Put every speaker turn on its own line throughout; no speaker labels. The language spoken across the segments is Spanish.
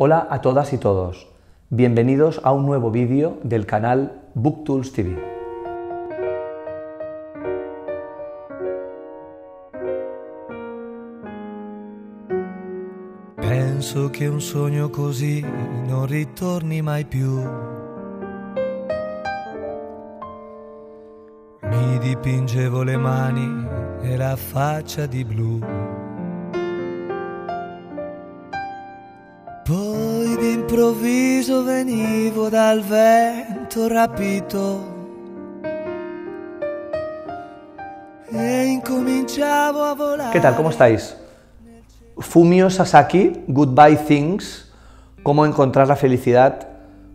Hola a todas y todos. Bienvenidos a un nuevo vídeo del canal BookTools TV.
Penso che un sogno così non ritorni mai più. Mi dipingevo le mani e la faccia di blu. Poi d'improvviso venivo dal vento rapito. E.
¿Qué tal? ¿Cómo estáis? Fumio Sasaki, Goodbye Things, Cómo encontrar la felicidad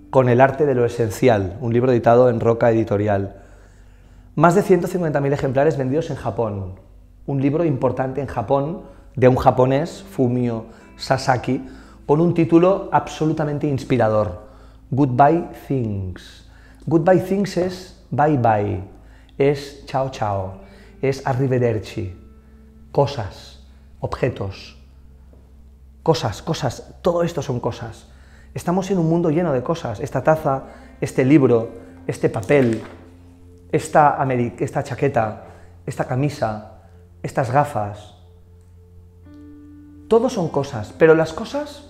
con el arte de lo esencial, un libro editado en Roca Editorial. Más de 150.000 ejemplares vendidos en Japón. Un libro importante en Japón de un japonés, Fumio Sasaki, con un título absolutamente inspirador, Goodbye Things. Goodbye Things es bye bye, es chao chao, es arrivederci, cosas, objetos, Cosas, cosas, todo esto son cosas. Estamos en un mundo lleno de cosas. Esta taza, este libro, este papel, esta, esta chaqueta, esta camisa, estas gafas. Todo son cosas, pero las cosas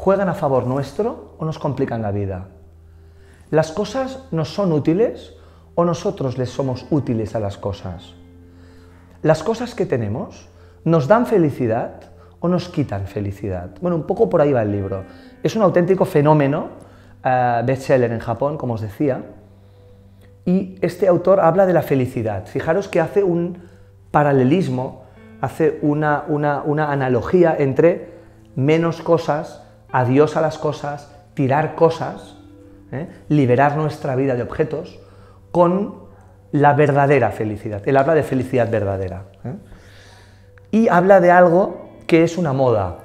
juegan a favor nuestro o nos complican la vida. Las cosas nos son útiles o nosotros les somos útiles a las cosas. Las cosas que tenemos nos dan felicidad o nos quitan felicidad? Bueno, un poco por ahí va el libro. Es un auténtico fenómeno, uh, bestseller en Japón, como os decía, y este autor habla de la felicidad. Fijaros que hace un paralelismo, hace una, una, una analogía entre menos cosas, adiós a las cosas, tirar cosas, ¿eh? liberar nuestra vida de objetos, con la verdadera felicidad. Él habla de felicidad verdadera. ¿eh? Y habla de algo que es una moda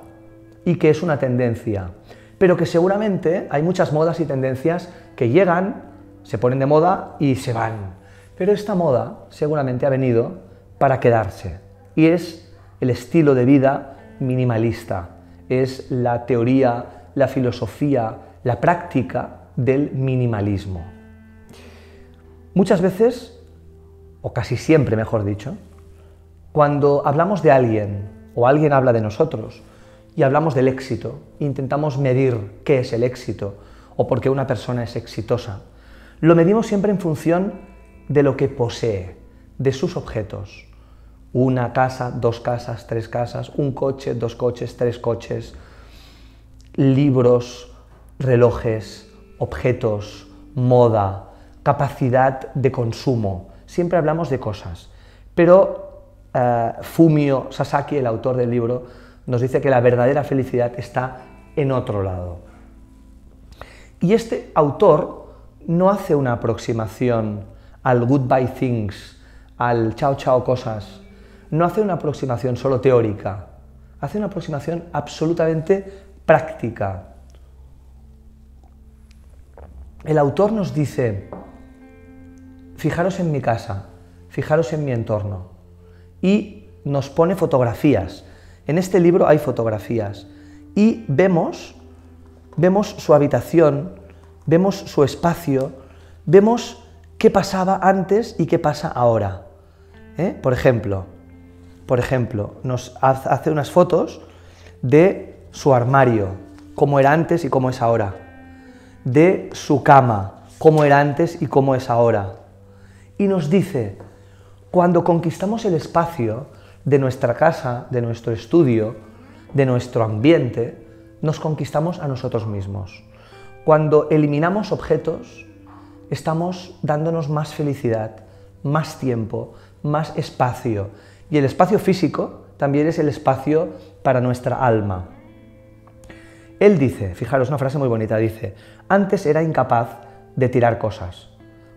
y que es una tendencia, pero que seguramente hay muchas modas y tendencias que llegan, se ponen de moda y se van. Pero esta moda seguramente ha venido para quedarse y es el estilo de vida minimalista, es la teoría, la filosofía, la práctica del minimalismo. Muchas veces, o casi siempre mejor dicho, cuando hablamos de alguien o alguien habla de nosotros y hablamos del éxito, intentamos medir qué es el éxito o por qué una persona es exitosa. Lo medimos siempre en función de lo que posee, de sus objetos. Una casa, dos casas, tres casas, un coche, dos coches, tres coches, libros, relojes, objetos, moda, capacidad de consumo. Siempre hablamos de cosas. Pero eh, Fumio Sasaki, el autor del libro, nos dice que la verdadera felicidad está en otro lado. Y este autor no hace una aproximación al goodbye things, al chao chao cosas, no hace una aproximación solo teórica, hace una aproximación absolutamente práctica. El autor nos dice, fijaros en mi casa, fijaros en mi entorno, y nos pone fotografías. En este libro hay fotografías y vemos, vemos su habitación, vemos su espacio, vemos qué pasaba antes y qué pasa ahora. ¿eh? Por ejemplo, por ejemplo, nos hace unas fotos de su armario, cómo era antes y cómo es ahora, de su cama, cómo era antes y cómo es ahora. Y nos dice, cuando conquistamos el espacio de nuestra casa, de nuestro estudio, de nuestro ambiente, nos conquistamos a nosotros mismos. Cuando eliminamos objetos, estamos dándonos más felicidad, más tiempo, más espacio. Y el espacio físico también es el espacio para nuestra alma. Él dice, fijaros una frase muy bonita, dice, antes era incapaz de tirar cosas.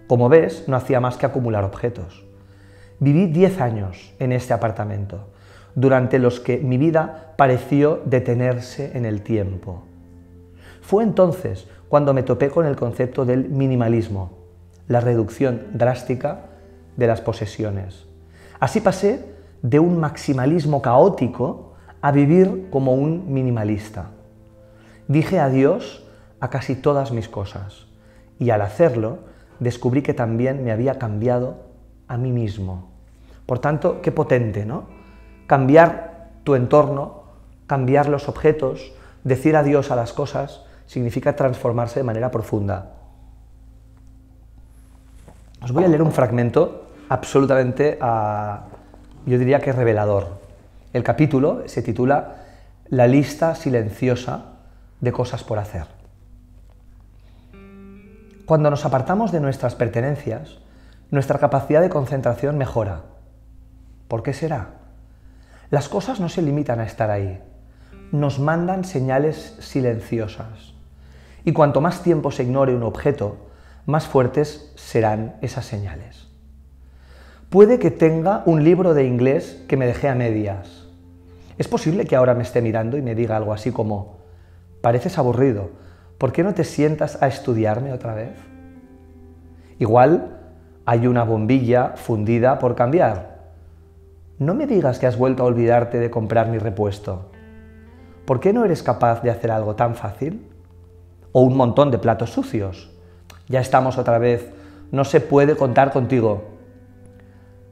Como ves, no hacía más que acumular objetos. Viví 10 años en este apartamento, durante los que mi vida pareció detenerse en el tiempo. Fue entonces cuando me topé con el concepto del minimalismo, la reducción drástica de las posesiones. Así pasé de un maximalismo caótico a vivir como un minimalista. dije adiós a casi todas mis cosas y al hacerlo descubrí que también me había cambiado a mí mismo. Por tanto, qué potente, ¿no? Cambiar tu entorno, cambiar los objetos, decir adiós a las cosas, significa transformarse de manera profunda. Os voy a leer un fragmento absolutamente, ah, yo diría que revelador. El capítulo se titula La lista silenciosa de cosas por hacer. Cuando nos apartamos de nuestras pertenencias, nuestra capacidad de concentración mejora. ¿Por qué será? Las cosas no se limitan a estar ahí, nos mandan señales silenciosas. Y cuanto más tiempo se ignore un objeto, más fuertes serán esas señales. Puede que tenga un libro de inglés que me dejé a medias. Es posible que ahora me esté mirando y me diga algo así como, pareces aburrido, ¿por qué no te sientas a estudiarme otra vez? Igual hay una bombilla fundida por cambiar. No me digas que has vuelto a olvidarte de comprar mi repuesto. ¿Por qué no eres capaz de hacer algo tan fácil? O un montón de platos sucios. Ya estamos otra vez. No se puede contar contigo.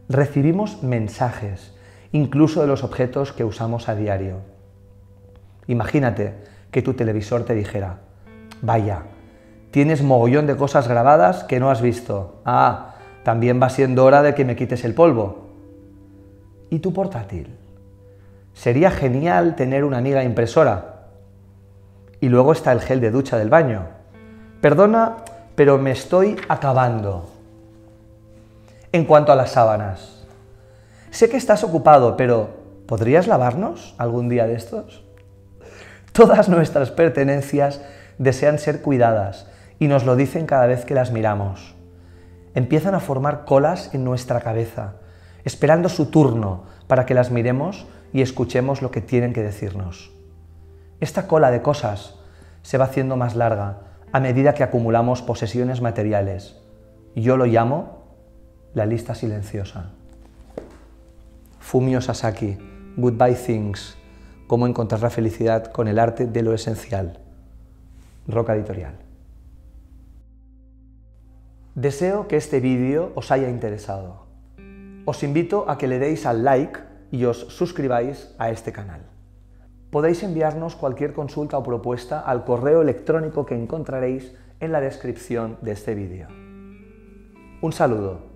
Recibimos mensajes, incluso de los objetos que usamos a diario. Imagínate que tu televisor te dijera, vaya, tienes mogollón de cosas grabadas que no has visto. Ah, también va siendo hora de que me quites el polvo. ¿Y tu portátil? Sería genial tener una amiga impresora. Y luego está el gel de ducha del baño. Perdona, pero me estoy acabando. En cuanto a las sábanas, sé que estás ocupado, pero ¿podrías lavarnos algún día de estos? Todas nuestras pertenencias desean ser cuidadas y nos lo dicen cada vez que las miramos. Empiezan a formar colas en nuestra cabeza, esperando su turno para que las miremos y escuchemos lo que tienen que decirnos. Esta cola de cosas se va haciendo más larga a medida que acumulamos posesiones materiales. Yo lo llamo la lista silenciosa. Fumio Sasaki, Goodbye Things, cómo encontrar la felicidad con el arte de lo esencial. Roca Editorial. Deseo que este vídeo os haya interesado. Os invito a que le deis al like y os suscribáis a este canal. Podéis enviarnos cualquier consulta o propuesta al correo electrónico que encontraréis en la descripción de este vídeo. Un saludo,